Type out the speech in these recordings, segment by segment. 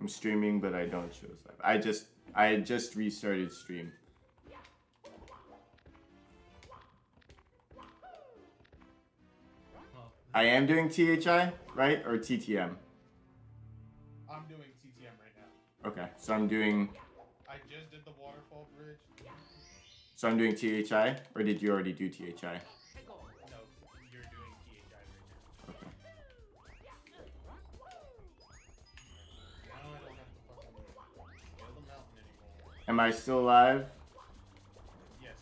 I'm streaming, but I don't show live. I just I just restarted stream. I am doing THI, right? Or TTM? I'm doing TTM right now. Okay, so I'm doing... I just did the waterfall bridge. So I'm doing THI? Or did you already do THI? Am I still alive? Yes.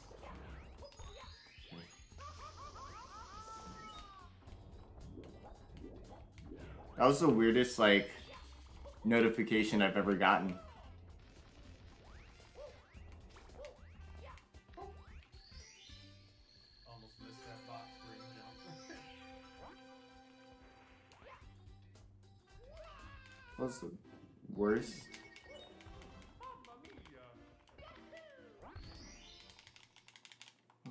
That was the weirdest, like, notification I've ever gotten. Almost missed that box spring jump. That was the worst.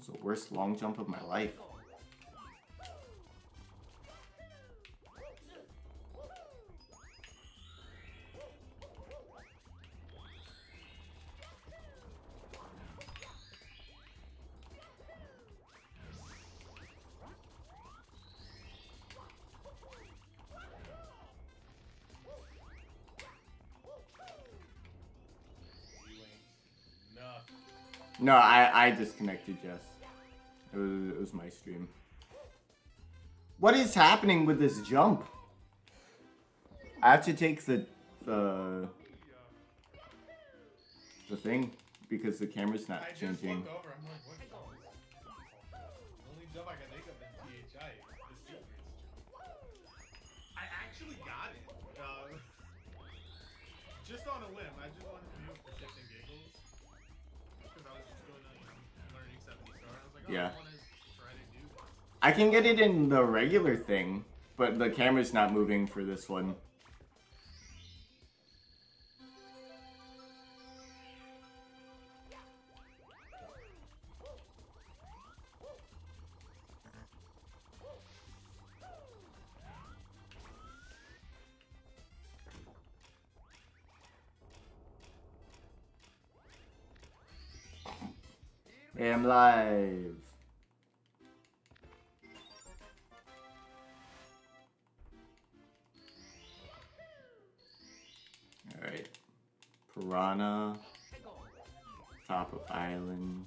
Was the worst long jump of my life. You ain't nothing. No, I, I disconnected, Jess. It was, it was my stream. What is happening with this jump? I have to take the the the thing because the camera's not changing. looked over. I'm like, what jump is this? The only jump I can think of in THI the secrets jump. I actually got it. Uh, just on a whim. I just wanted to do it for shits and giggles. Because I was just going on learning 70 star. I was like, oh, Yeah. I can get it in the regular thing, but the camera's not moving for this one. I'm live. Piranha. Top of island.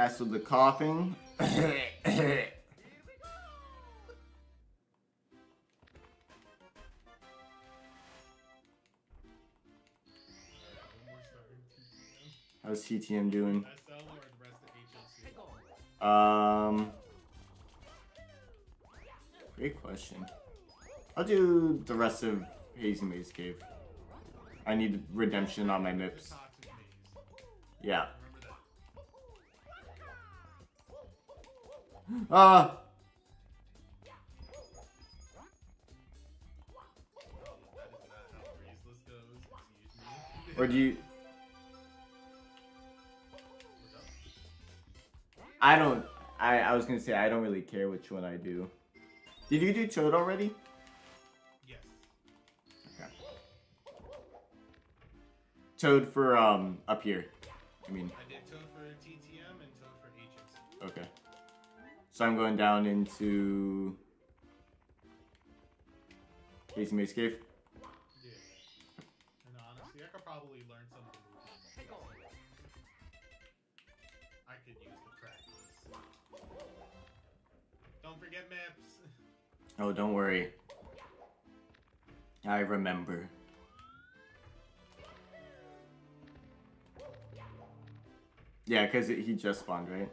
Woo! Castle the coughing. How's TTM doing? Um. Great question. I'll do the rest of Hazy Maze Cave. I need redemption on my maze. Yeah. Me. Or do you. I don't. I, I was gonna say, I don't really care which one I do. Did you do Toad already? Yes. Okay. Toad for, um, up here. I mean, I did Toad for TTM and Toad for HMC. okay. So I'm going down into. Hazy Maze Cave. Yeah. And honestly, I could probably learn some of the moves. I could use the practice. Don't forget maps. Oh, don't worry. I remember. Yeah, because he just spawned, right?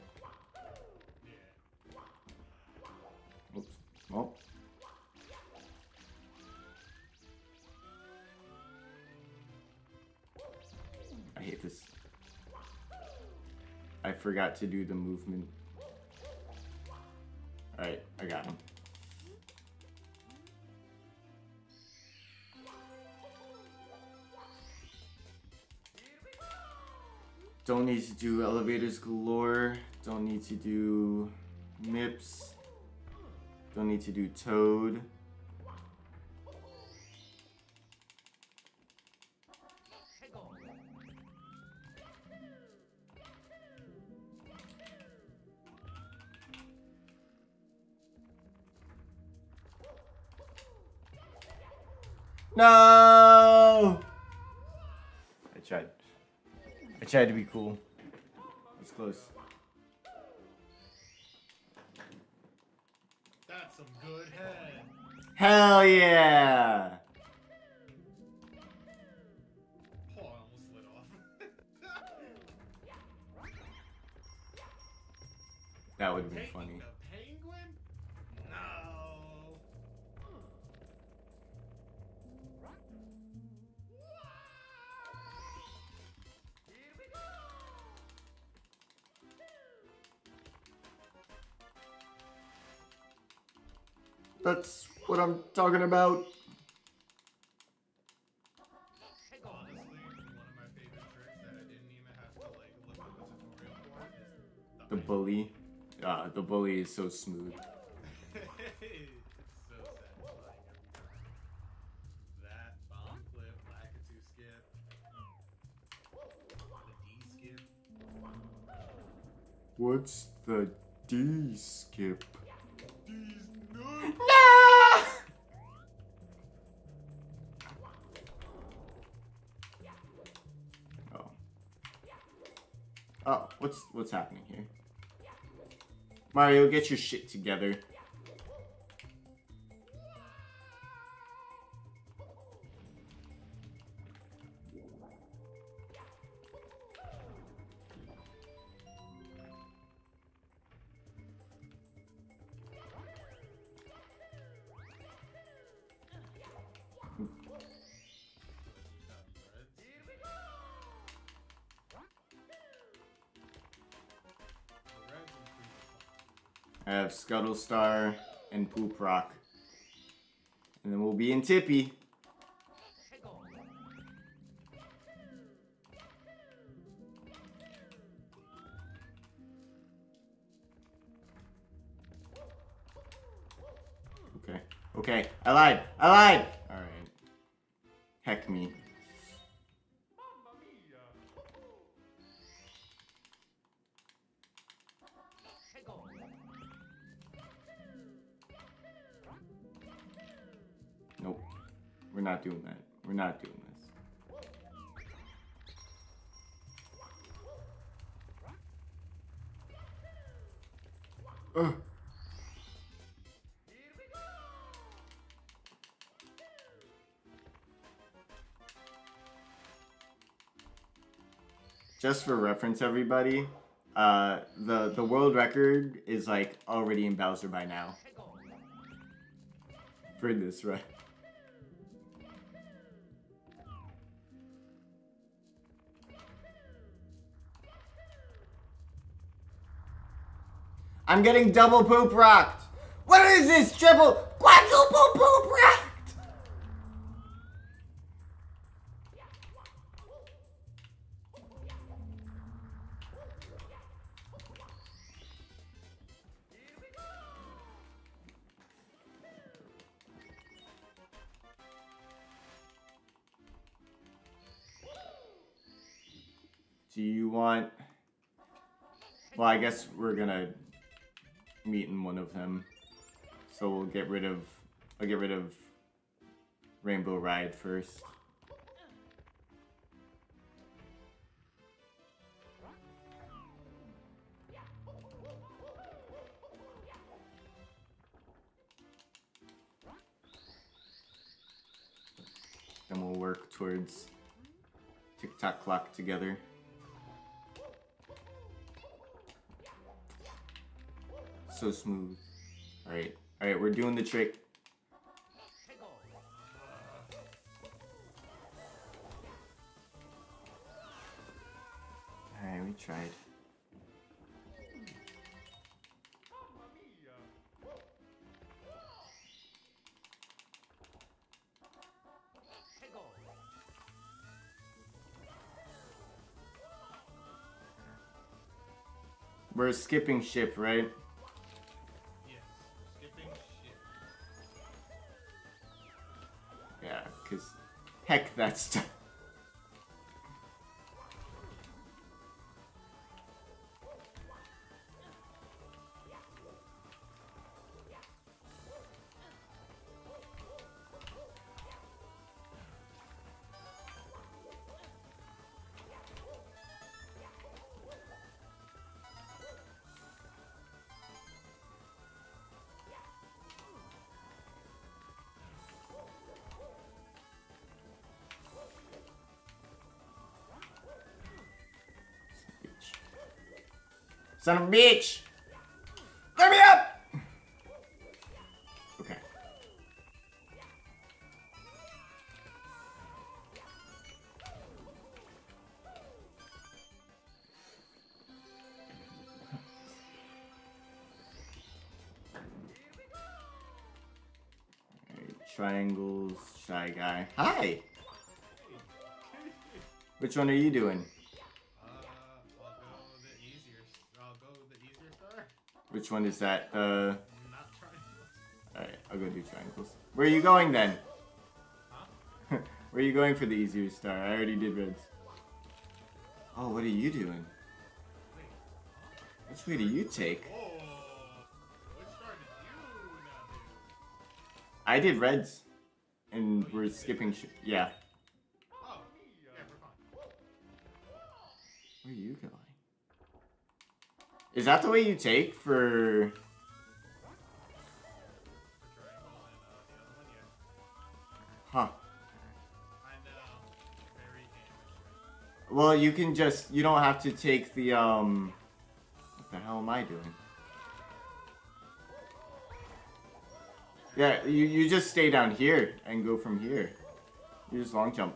Forgot to do the movement. Alright, I got him. Don't need to do elevators galore. Don't need to do MIPS. Don't need to do Toad. No! I tried. I tried to be cool. It's close. That's some good head. Hell yeah! That's what I'm talking about. Honestly, one of my favorite tricks that I didn't even have to like look up a tutorial for is The bully. Uh, the bully is so smooth. so satisfying. That bomb clip, Lakitu skip, the D skip. What's the D skip? What's what's happening here? Mario, get your shit together. Scuttle Star and Poop Rock. And then we'll be in Tippy. Okay. Okay. I lied. I lied. Alright. Heck me. We're not doing that. We're not doing this. Ugh. Just for reference, everybody, uh, the the world record is like already in Bowser by now. For this, right? I'm getting double poop rocked. What is this? Triple, quadruple poop rocked. Do you want? Well, I guess we're gonna meet in one of them. So we'll get rid of I'll get rid of Rainbow Ride first. Then we'll work towards Tick Tock Clock together. so smooth. Alright, alright, we're doing the trick. Alright, we tried. We're skipping ship, right? Heck, that stuff. Son of a bitch! Let me up! Okay. Alright, Triangles, shy guy. Hi! Which one are you doing? Which one is that? Uh, alright, I'll go do triangles. Where are you going then? Where are you going for the easier star? I already did reds. Oh, what are you doing? Which way do you take? I did reds. And we're skipping Yeah. That the way you take for... Uh. Huh. Well, you can just... You don't have to take the, um... What the hell am I doing? Yeah, you, you just stay down here and go from here. You just long jump.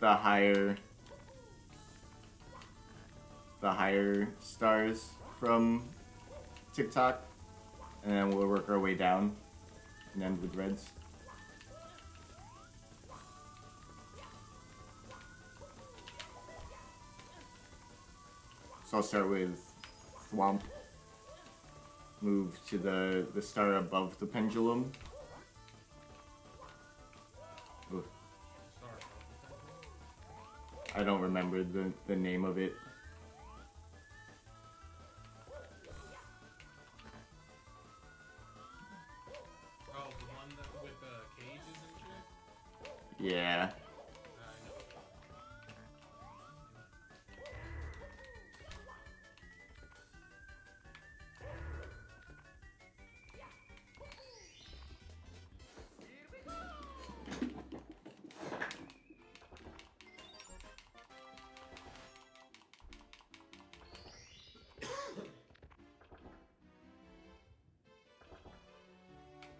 the higher the higher stars from Tick Tock and then we'll work our way down and end with reds. So I'll start with Thwomp. Move to the, the star above the pendulum. I don't remember the, the name of it. Oh,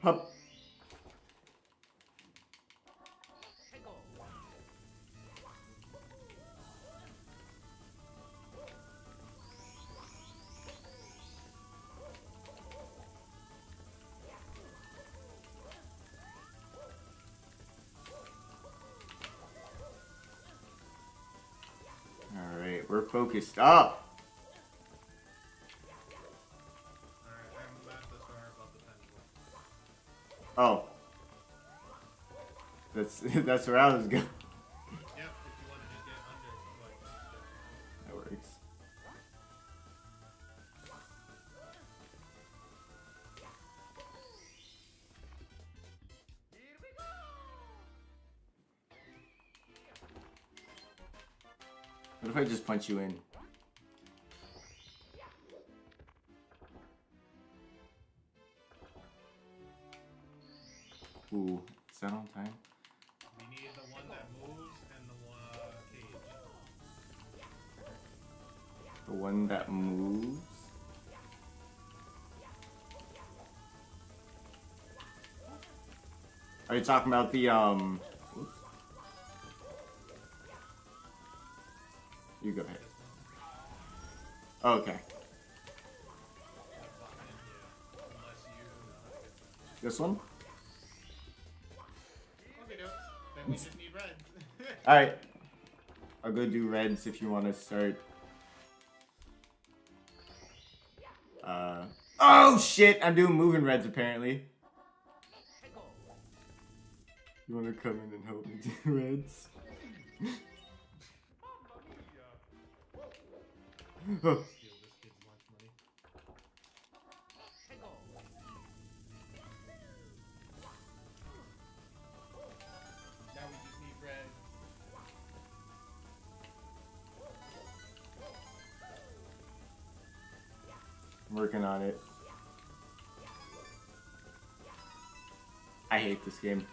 Hup. Alright, we're focused up. That's that's where I was going. Yep, if you want to just get under, like, just- That works. What if I just punch you in? Are you talking about the um? You go ahead. Oh, okay. That button, yeah. Unless you know how to get that. This one. Okay, dude. Then we just need reds. All right. I'll go do reds if you want to start. Uh. Oh shit! I'm doing moving reds apparently. You want to come in and help me do reds? Oh. Steal this kid's lunch money. Now we just need red. I'm working on it. I hate this game.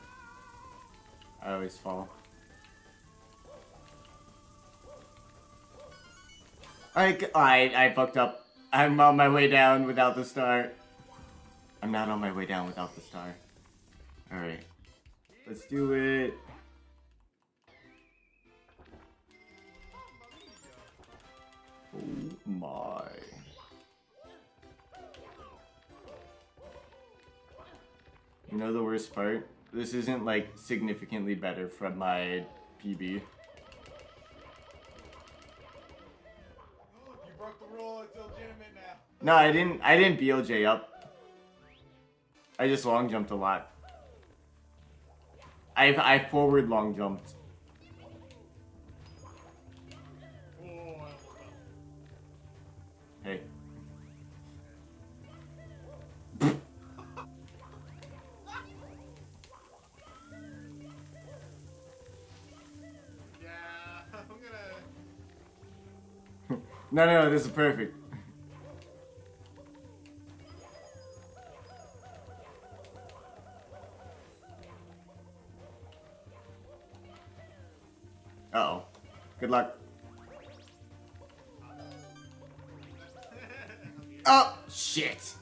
I always fall. I, I, I fucked up. I'm on my way down without the star. I'm not on my way down without the star. Alright. Let's do it. Oh my. You know the worst part? This isn't like significantly better from my PB. You broke the rule. It's illegitimate now. No, I didn't I didn't BLJ up. I just long jumped a lot. I I forward long jumped. No, no, no, this is perfect. Uh oh. Good luck. Oh shit.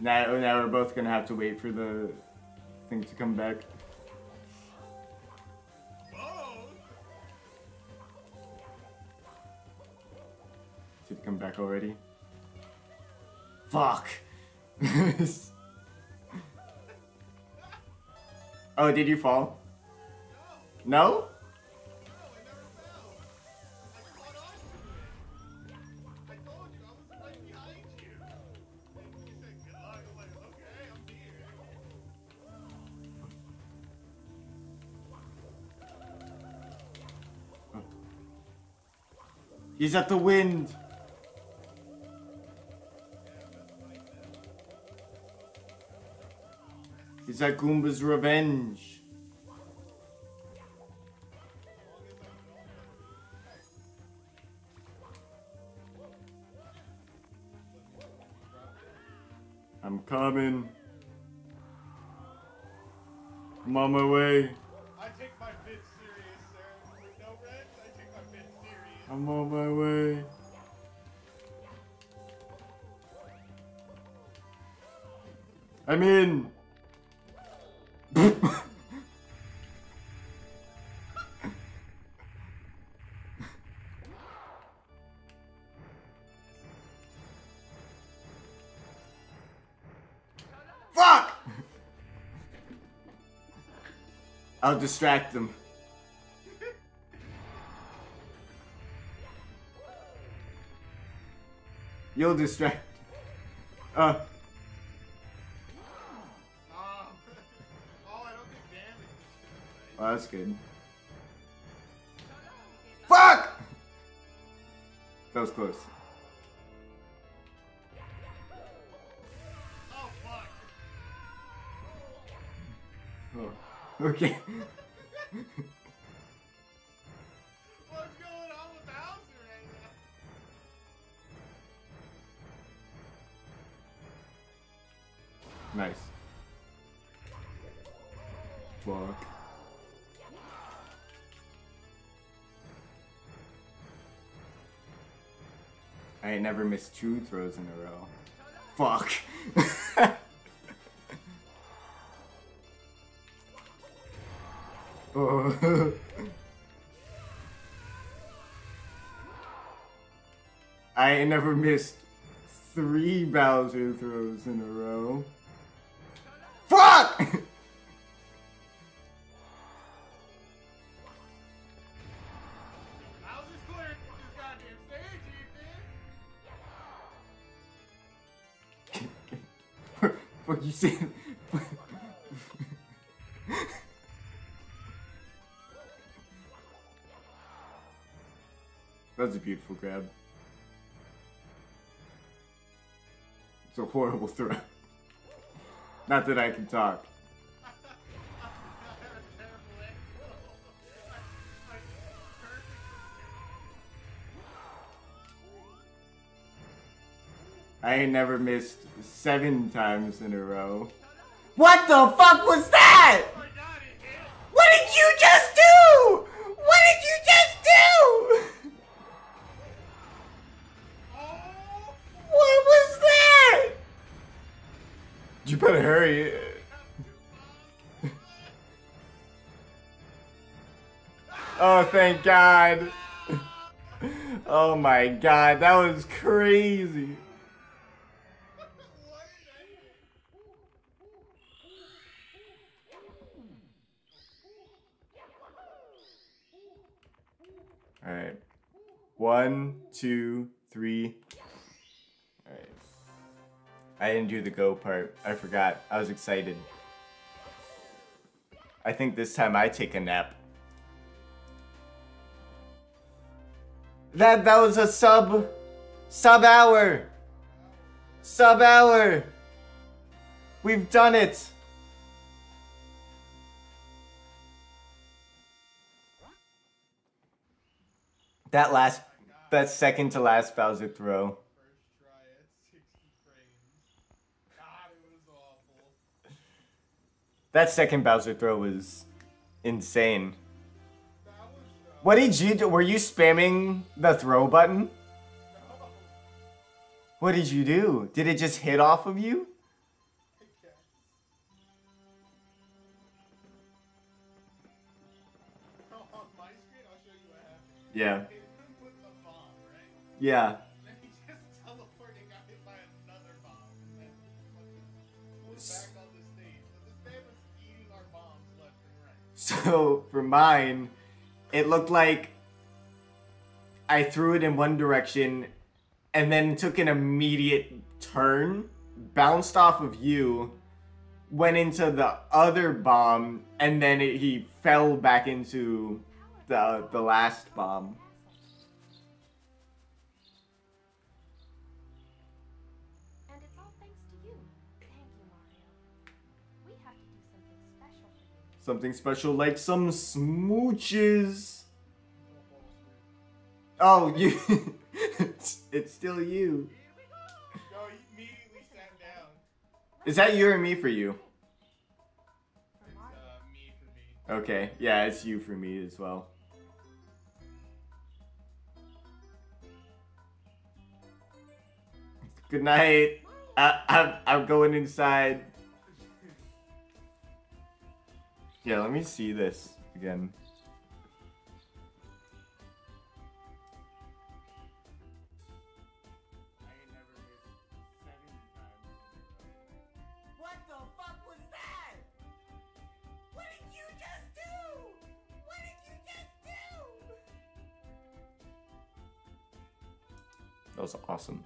Now, now we're both gonna have to wait for the thing to come back. Good luck. I'm like, okay, I'm here. He's at the wind. Goomba's revenge. I'm coming. I'm on my way. I take my bid serious, sir. With no reds, I take my bid serious. I'm on my way. I'm in. Fuck! I'll distract them. You'll distract. Uh, that's good. Fuck! That was close. Oh. Oh. Okay. Never missed two throws in a row. Fuck. oh. I never missed three Bowser throws in a row. That's a beautiful grab. It's a horrible throw. Not that I can talk. I ain't never missed seven times in a row. What the fuck was that? What did you just do? What did you just do? What was that? You better hurry. Oh, thank God. Oh my God, that was crazy. All right. One, two, three. All right. I didn't do the go part. I forgot. I was excited. I think this time I take a nap. That that was a sub sub hour. Sub hour. We've done it. That last that second to last Bowser throw. First try at 60 frames. God, it was awful. That second Bowser throw was insane. What did you do? Were you spamming the throw button? What did you do? Did it just hit off of you? I Yeah. Then he just teleported and got hit by another bomb. And then fucking flew back on the stage. So this man was eating our bombs left and right. So for mine, it looked like I threw it in one direction and then took an immediate turn, bounced off of you, went into the other bomb, and then it, he fell back into the the last bomb. Something special like some smooches. Oh, you. it's, it's still you. Yo, he immediately sat down. Is that you or me for you? For It's Mario. uh, me for me. Okay, yeah, it's you for me as well. Good night. I, I'm, I'm going inside. Yeah, let me see this again. What the fuck was that? What did you just do? What did you just do? That was awesome.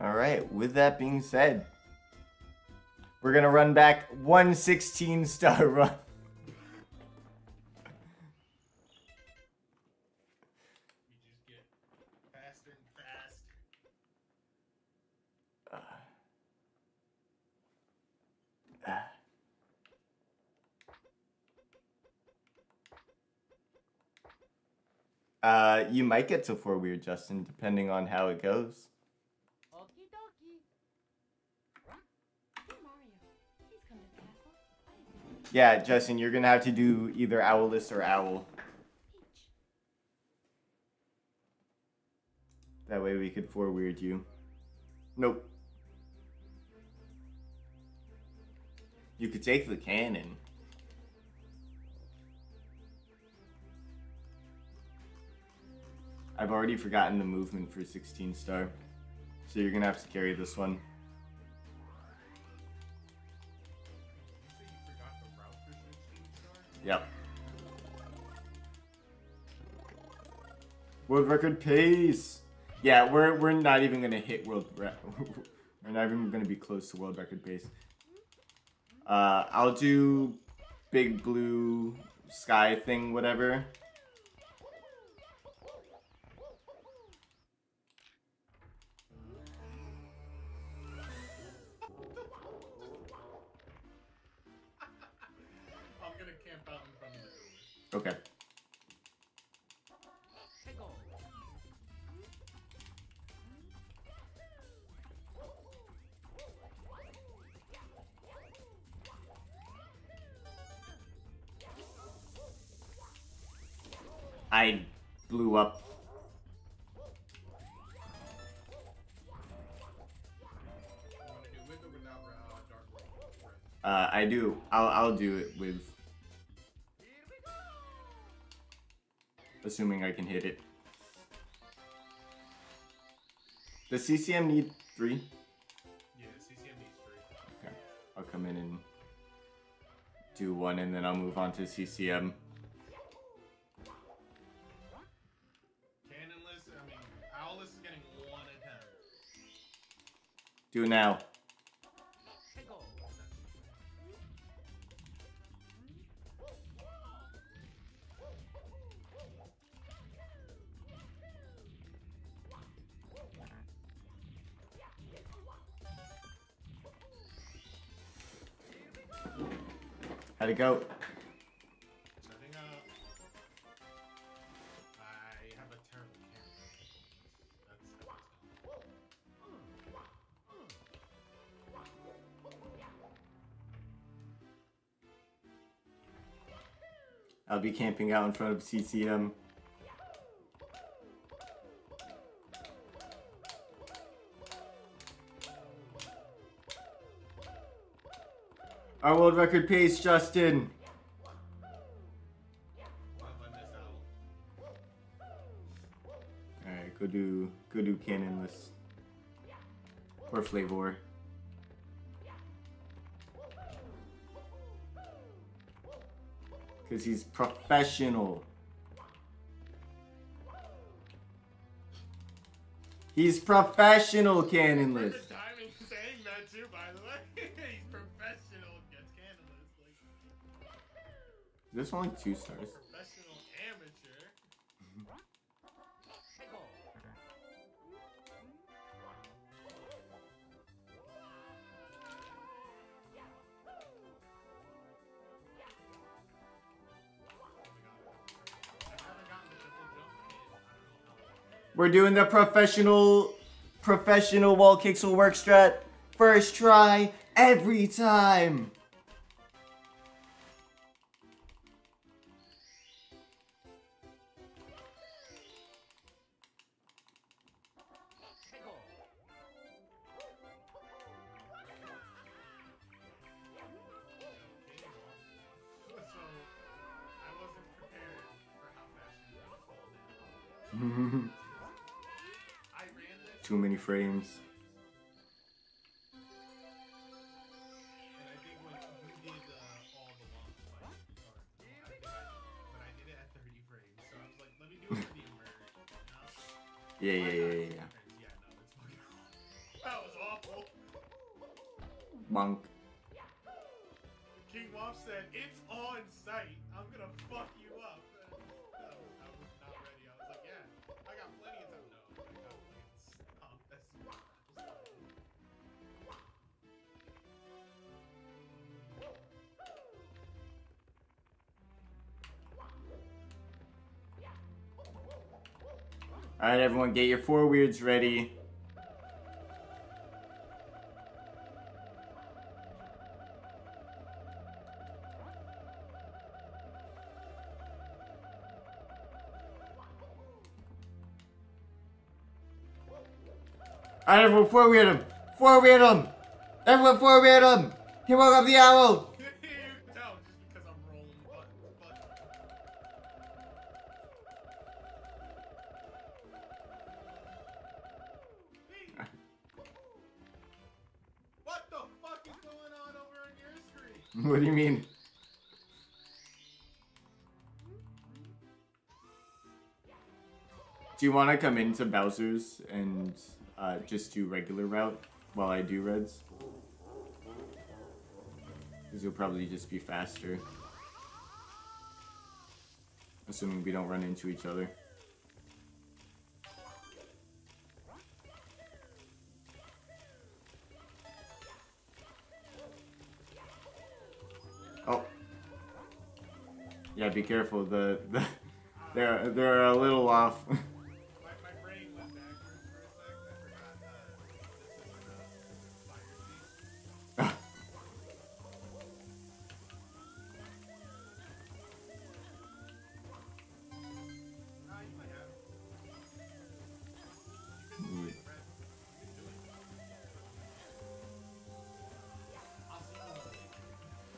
All right, with that being said, we're gonna run back 116 star run. Uh, you might get to four weird, Justin, depending on how it goes. Yeah, Justin, you're gonna have to do either owlless or owl. That way we could four weird you. Nope. You could take the cannon. I've already forgotten the movement for 16 star. So you're gonna have to carry this one. Yep. World record pace. Yeah, we're we're not even gonna hit world. Re- we're not even gonna be close to world record pace. Uh, I'll do big blue sky thing, whatever. Okay. I blew up. Uh, I do. I'll I'll do it Assuming I can hit it. Does CCM need three? Yeah, CCM needs three. Okay. I'll come in and do one, and then I'll move on to CCM. Cannonless, I mean, is getting one. Do it now. Going. I'll be camping out in front of CCM. Our world record pace, Justin. Alright, go do go do cannonless. Or flavor. Cause he's professional. He's professional cannonless. Timing saying that too, by the way. This like two stars. professional amateur. We're doing the professional professional wall kicks will work strat. First try every time. This, Alright, everyone, get your four weirds ready. Alright, everyone, forward him! Forward him! Everyone, forward him! He woke up the owl! What do you mean? Do you want to come into Bowser's and uh, just do regular route while I do reds? Because it'll probably just be faster. Assuming we don't run into each other. Be careful. The, the they're they're a little off.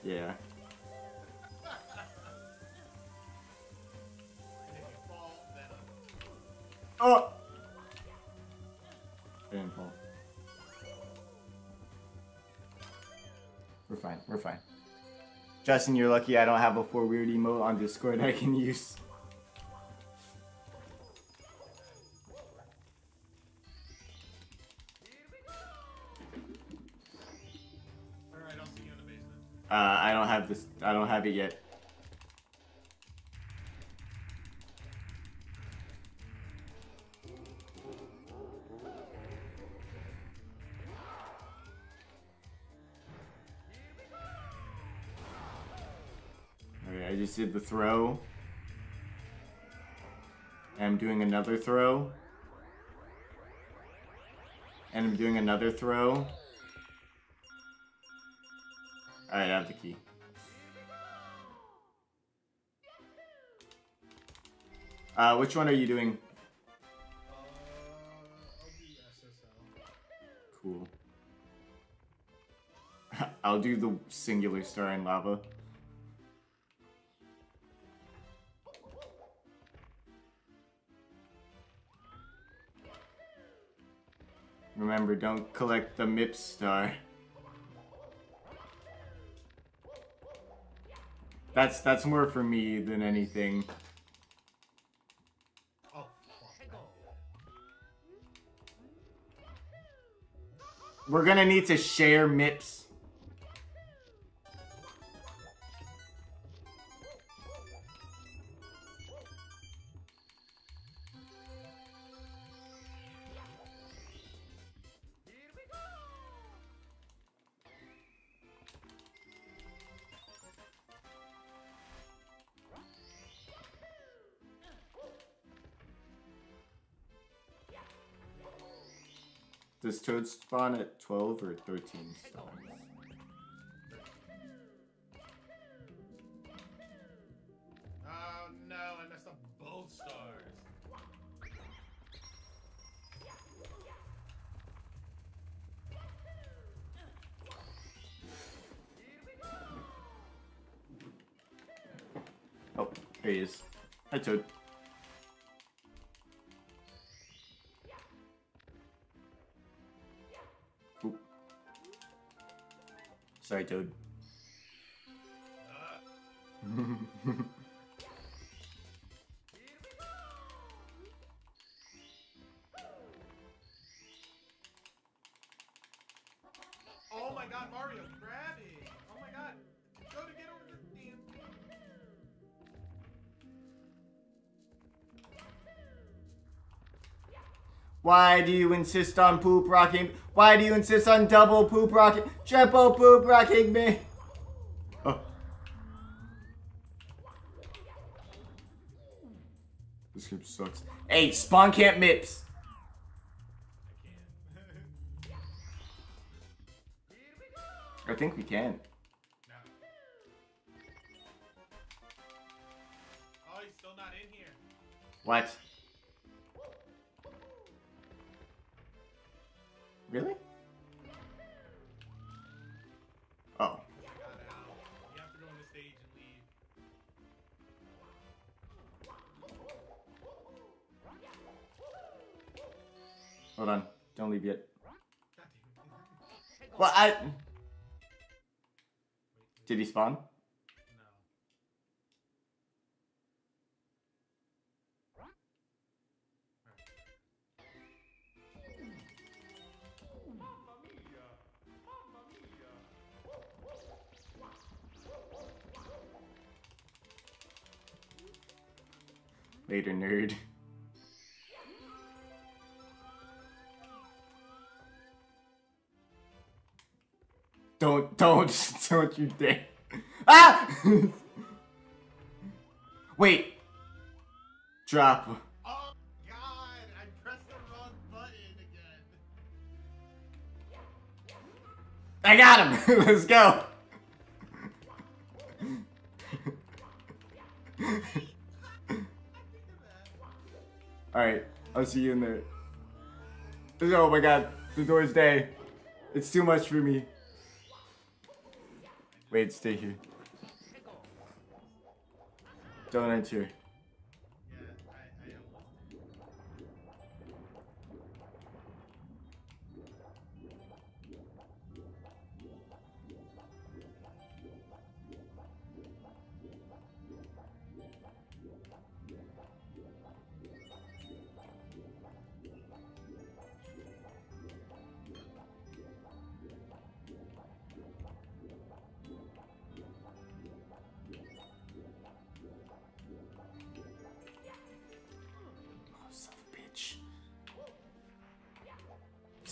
My, Oh. Didn't. We're fine. We're fine. Justin, you're lucky I don't have a four weird emote on Discord I can use. Alright, I'll see you in the basement. Uh, I don't have this. I don't have it yet. Just did the throw. I'm doing another throw. And I'm doing another throw. Alright, I have the key. Uh, which one are you doing? Cool. I'll do the singular star in lava. Remember, don't collect the MIP star. That's that's more for me than anything. We're gonna need to share MIPS. Toad spawn at 12 or 13 stars? Oh no, I messed up both stars. Oh, there he is. Hi, Toad. Sorry, Toad. Oh my god, Mario, Why do you insist on poop rocking? Why do you insist on double poop rocking? Triple poop rocking me? Oh. This game sucks. Hey, spawn camp MIPS. I can't. I think we can. no. Oh, he's still not in here. What? And leave. Oh. Hold on. Don't leave yet. Well, I. Did he spawn? Later, nerd. Don't, don't, don't you dare. Ah! Wait. Drop. Oh god! I pressed the wrong button again. I got him. Let's go. All right, I'll see you in there. Oh my god, the door's day. It's too much for me. Wait, stay here. Don't enter.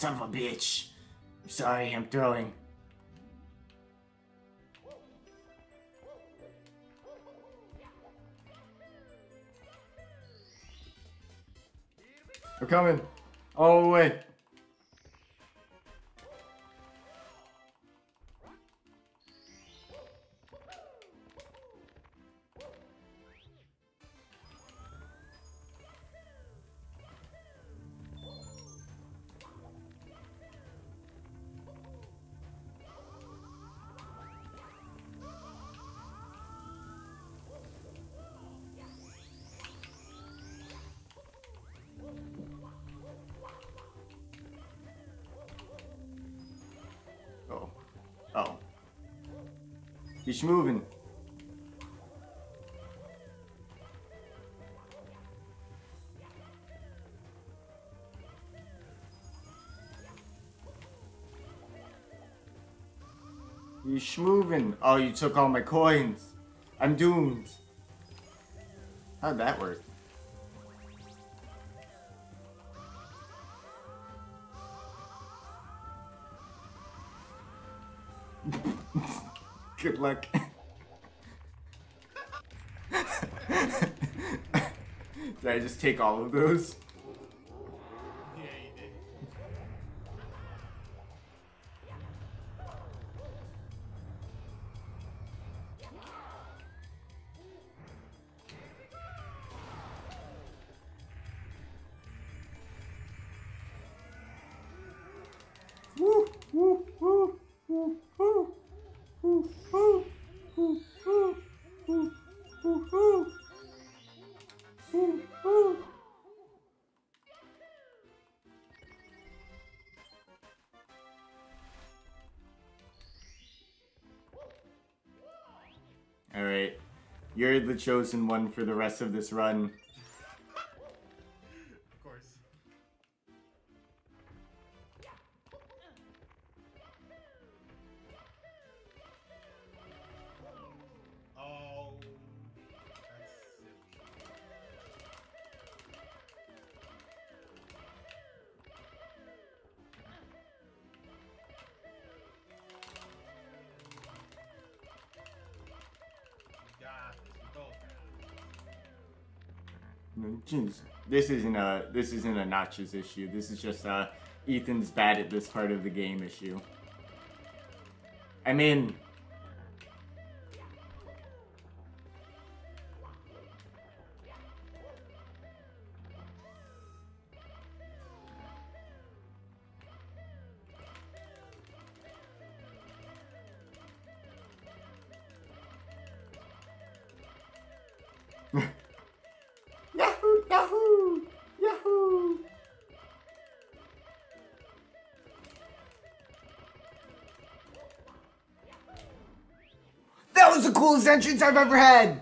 Son of a bitch. I'm sorry, I'm throwing. We're coming. All the way. He's moving. He's moving. Oh, you took all my coins. I'm doomed. How'd that work? Good luck. Did I just take all of those? The chosen one for the rest of this run. Jeez. This isn't a this isn't a notches issue. This is just a Ethan's bad at this part of the game issue. I mean, coolest entrance I've ever had!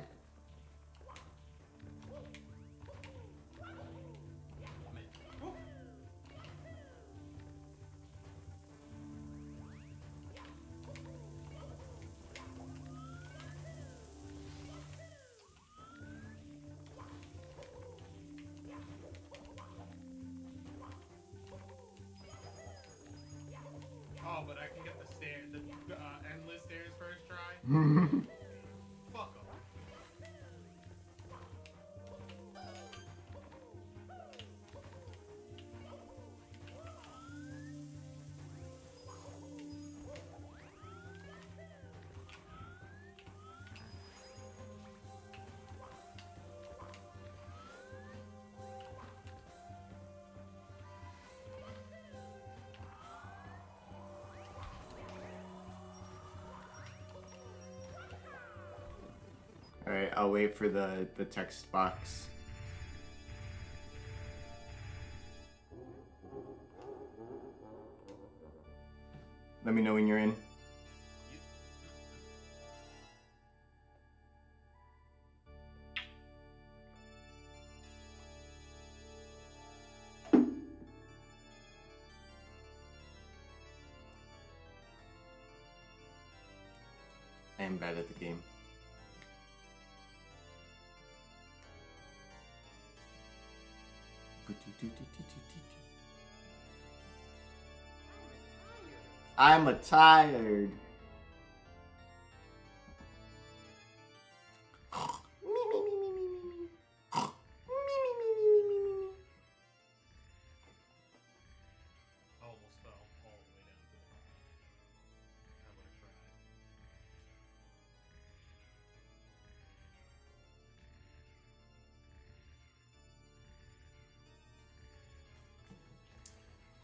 I'll wait for the, the text box. Let me know when you're in. I am bad at the game. I'm a tired.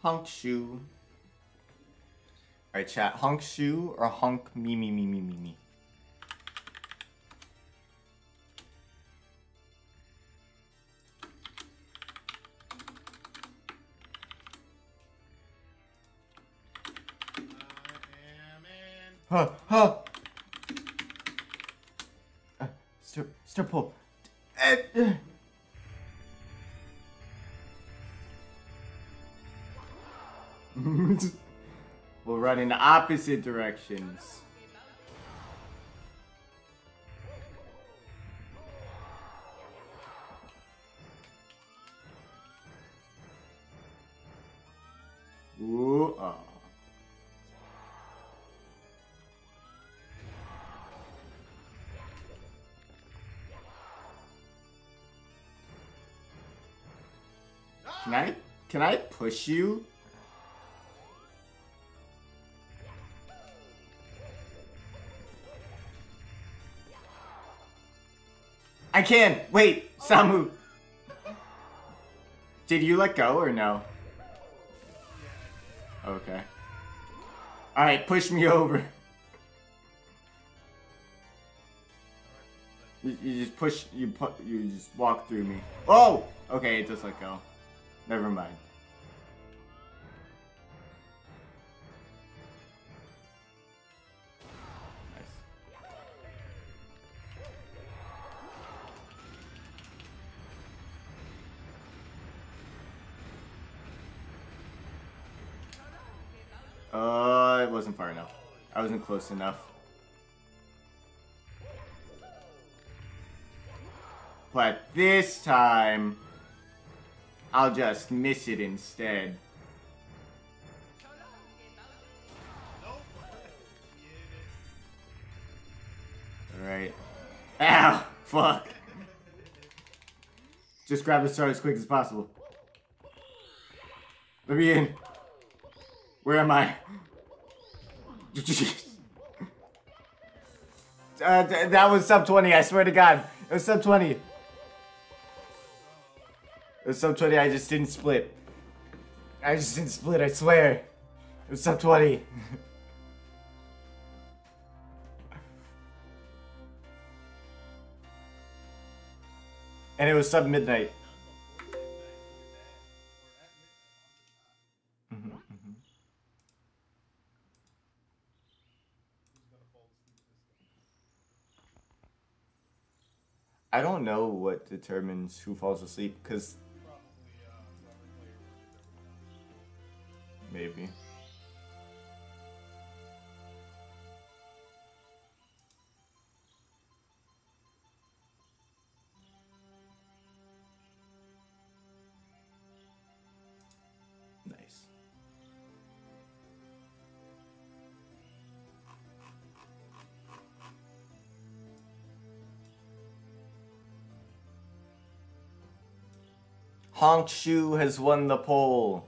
Hunk shoe. Alright, chat. Hunk shoe or hunk me me me me me me? Huh, huh. Uh, stir, stir pull. Eh, eh. In opposite directions. Ooh, ah. Can I can I push you? I can. Wait, Samu. Did you let go or no? Okay. All right, push me over. You, just push. You put. You just walk through me. Oh. Okay, it does let go. Never mind. Uh, it wasn't far enough. I wasn't close enough. But this time, I'll just miss it instead. Alright. Ow! Fuck. Just grab the star as quick as possible. Let me in. Where am I? Uh, th- that was sub 20, I swear to God. It was sub 20. It was sub 20, I just didn't split. I just didn't split, I swear. It was sub 20. And it was sub midnight. I don't know what determines who falls asleep, because Probably uh, whoever player wanted everyone else. maybe. Shu has won the poll.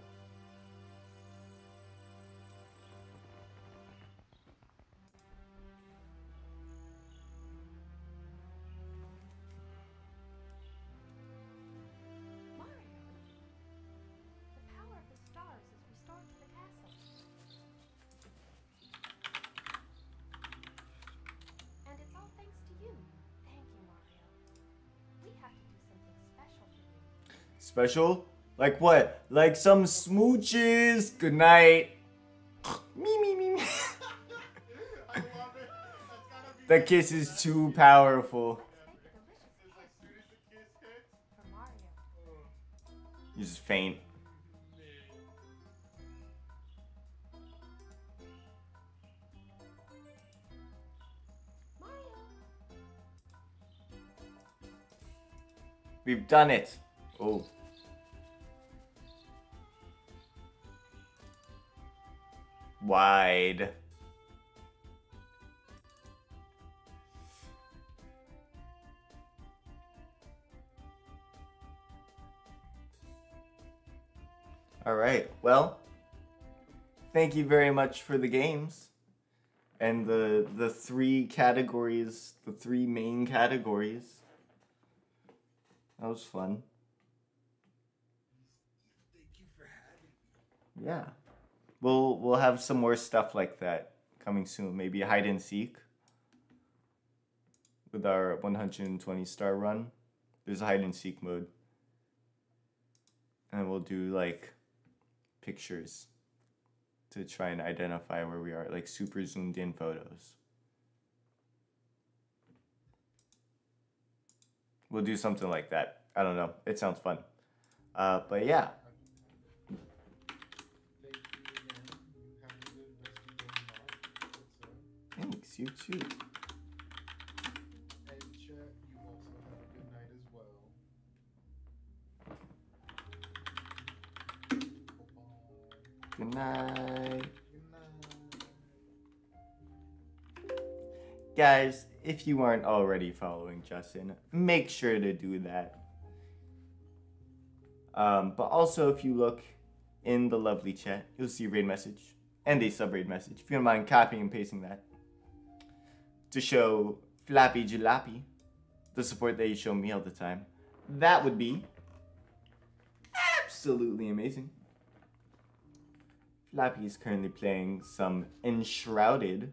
Special? Like what? Like some smooches. Good night. me me me me. The kiss is too powerful. You just faint. We've done it. Oh. Wide. All right. Well, thank you very much for the games and the the three categories, the three main categories. That was fun. thank you for having me. Yeah. We'll we'll have some more stuff like that coming soon. Maybe hide and seek with our 120 star run. There's a hide and seek mode. And we'll do like pictures to try and identify where we are, like super zoomed in photos. We'll do something like that. I don't know. It sounds fun. Uh, but yeah. You too. And chat, you also have a good night as well. Good night. Good night. Guys, if you aren't already following Justin, make sure to do that. Um, but also, if you look in the lovely chat, you'll see a raid message and a sub raid message. If you don't mind copying and pasting that to show Flappy Jalopy the support that you show me all the time, that would be absolutely amazing. Flappy is currently playing some Enshrouded.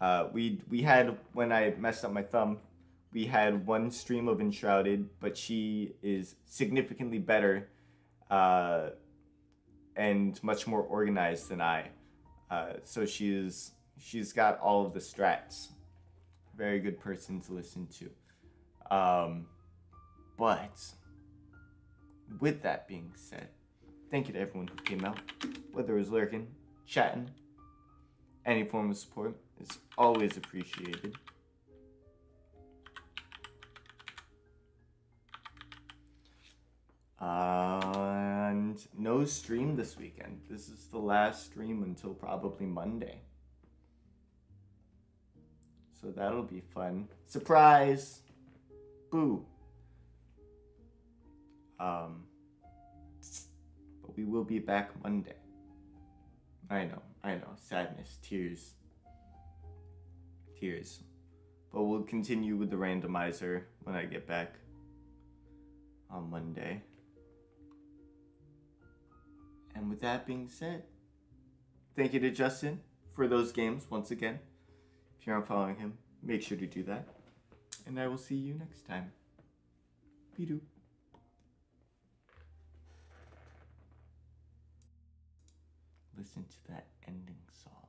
Uh, we we had when I messed up my thumb, we had one stream of Enshrouded, but she is significantly better uh, and much more organized than I. Uh, so she's she's got all of the strats. Very good person to listen to. Um, but with that being said, thank you to everyone who came out, whether it was lurking, chatting, any form of support is always appreciated. And no stream this weekend. This is the last stream until probably Monday. So that'll be fun. Surprise! Boo! Um, but we will be back Monday. I know, I know. Sadness, tears. Tears. But we'll continue with the randomizer when I get back on Monday. And with that being said, thank you to Justin for those games once again. If you're not following him, make sure to do that. And I will see you next time. Peace. Listen to that ending song.